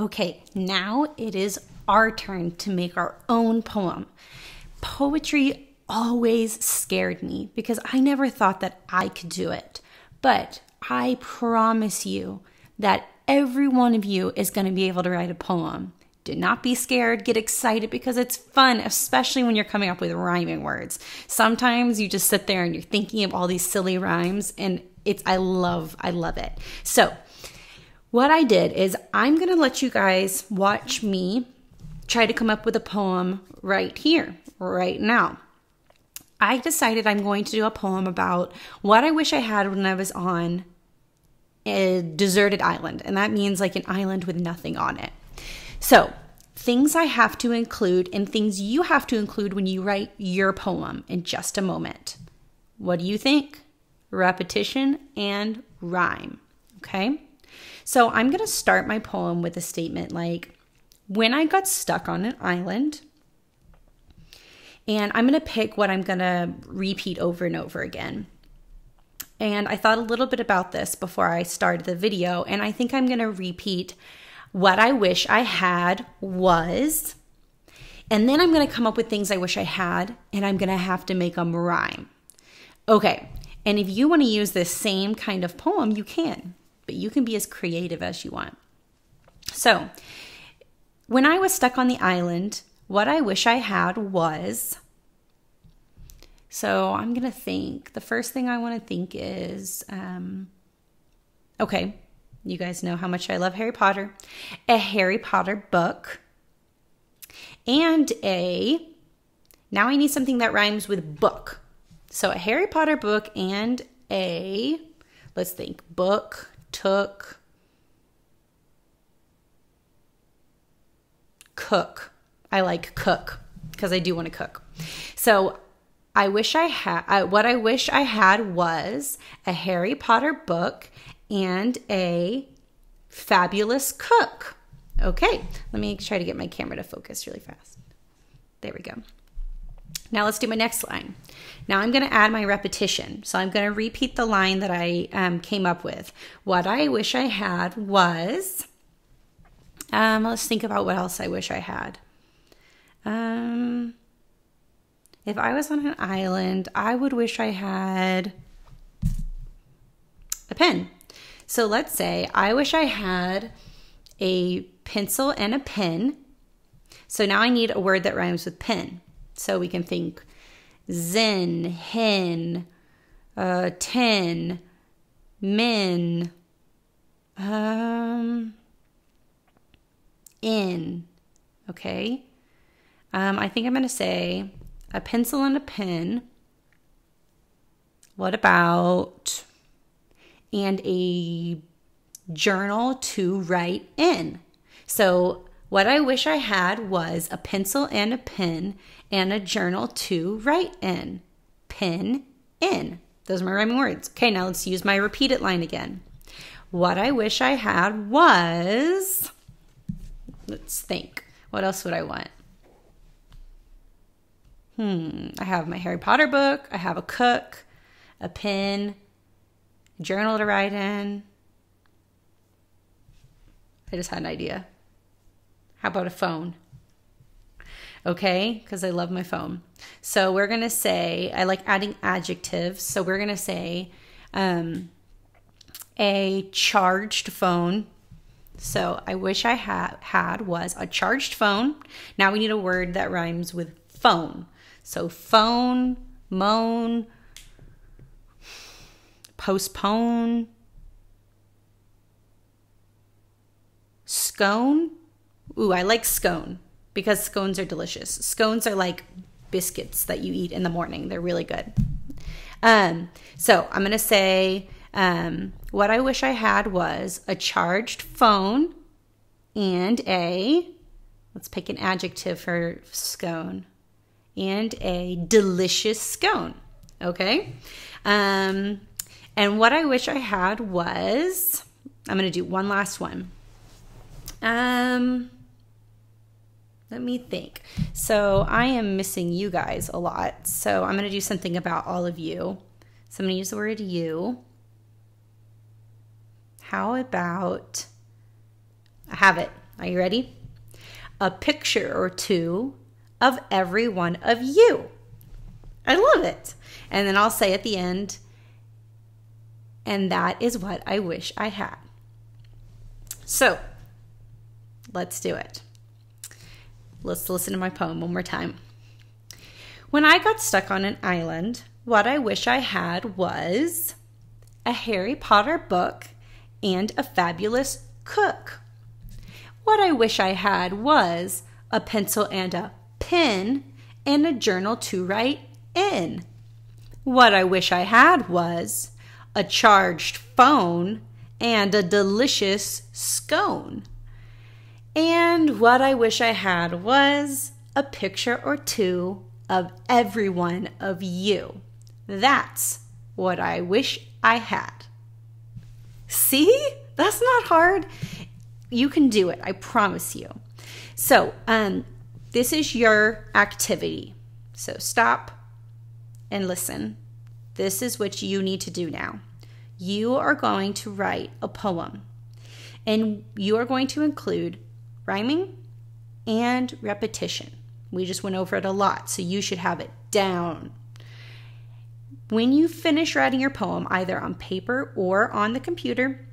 Okay, now it is our turn to make our own poem. Poetry always scared me because I never thought that I could do it. But I promise you that every one of you is going to be able to write a poem. Do not be scared, get excited because it's fun, especially when you're coming up with rhyming words. Sometimes you just sit there and you're thinking of all these silly rhymes and it's I love I love it. So, what I did is I'm going to let you guys watch me try to come up with a poem right here, right now. I decided I'm going to do a poem about what I wish I had when I was on a deserted island. And that means like an island with nothing on it. So, things I have to include and things you have to include when you write your poem in just a moment. What do you think? Repetition and rhyme. Okay? So, I'm going to start my poem with a statement like, when I got stuck on an island, and I'm going to pick what I'm going to repeat over and over again. And I thought a little bit about this before I started the video, and I think I'm going to repeat what I wish I had was, and then I'm going to come up with things I wish I had, and I'm going to have to make them rhyme. Okay, and if you want to use this same kind of poem, you can, but you can be as creative as you want. So, when I was stuck on the island, what I wish I had was. So I'm going to think. The first thing I want to think is um, okay, you guys know how much I love Harry Potter. A Harry Potter book and a. Now I need something that rhymes with book. So a Harry Potter book and a. Let's think. Book, took, cook. I like cook because I do want to cook. So I wish I had what I wish I had was a Harry Potter book and a fabulous cook. Okay, let me try to get my camera to focus really fast. There we go. Now let's do my next line. Now I'm going to add my repetition. So I'm going to repeat the line that I um, came up with. What I wish I had was um, let's think about what else I wish I had. Um, if I was on an island, I would wish I had a pen. So let's say I wish I had a pencil and a pen. So now I need a word that rhymes with pen. So we can think zen, hen, uh, ten, men, um, in. Okay. Um, I think I'm going to say a pencil and a pen. What about and a journal to write in? So, what I wish I had was a pencil and a pen and a journal to write in. Pen in. Those are my rhyming words. Okay, now let's use my repeated line again. What I wish I had was Let's think. What else would I want? Hmm, I have my Harry Potter book, I have a cook, a pen, journal to write in. I just had an idea. How about a phone? Okay, because I love my phone. So we're going to say, I like adding adjectives. So we're going to say um, a charged phone so I wish I had had was a charged phone. Now we need a word that rhymes with phone. So phone, moan, postpone, scone. Ooh, I like scone because scones are delicious. Scones are like biscuits that you eat in the morning. They're really good. Um, so I'm gonna say um, what I wish I had was a charged phone and a, let's pick an adjective for scone, and a delicious scone. Okay. Um, and what I wish I had was, I'm going to do one last one. Um, let me think. So I am missing you guys a lot. So I'm going to do something about all of you. So I'm going to use the word you. How about I have it. Are you ready? A picture or two of every one of you. I love it. And then I'll say at the end, and that is what I wish I had. So let's do it. Let's listen to my poem one more time. When I got stuck on an island, what I wish I had was a Harry Potter book and a fabulous cook. What I wish I had was a pencil and a pen and a journal to write in. What I wish I had was a charged phone and a delicious scone. And what I wish I had was a picture or two of every one of you. That's what I wish I had. See? That's not hard. You can do it. I promise you. So, um, this is your activity. So stop and listen. This is what you need to do now. You are going to write a poem, and you are going to include rhyming and repetition. We just went over it a lot, so you should have it down. When you finish writing your poem, either on paper or on the computer,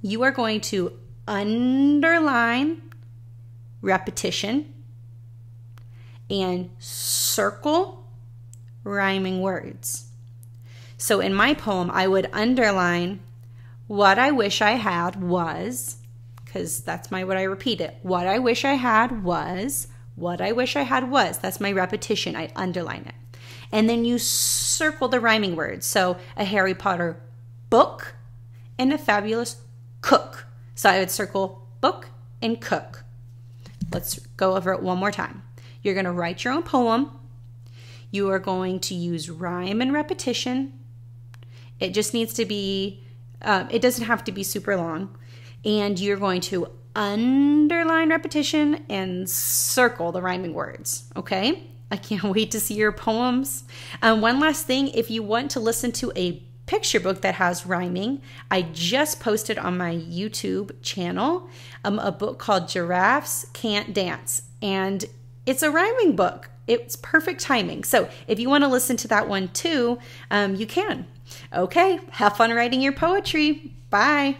you are going to underline repetition and circle rhyming words. So in my poem, I would underline what I wish I had was, because that's my what I repeat it. What I wish I had was, what I wish I had was. That's my repetition. I underline it. And then you circle the rhyming words. So a Harry Potter book and a fabulous cook. So I would circle book and cook. Let's go over it one more time. You're going to write your own poem. You are going to use rhyme and repetition. It just needs to be, um, it doesn't have to be super long. And you're going to underline repetition and circle the rhyming words, okay? I can't wait to see your poems. Um, one last thing if you want to listen to a picture book that has rhyming. I just posted on my YouTube channel um, a book called Giraffes Can't Dance, and it's a rhyming book. It's perfect timing. So if you want to listen to that one too, um, you can. Okay, have fun writing your poetry. Bye.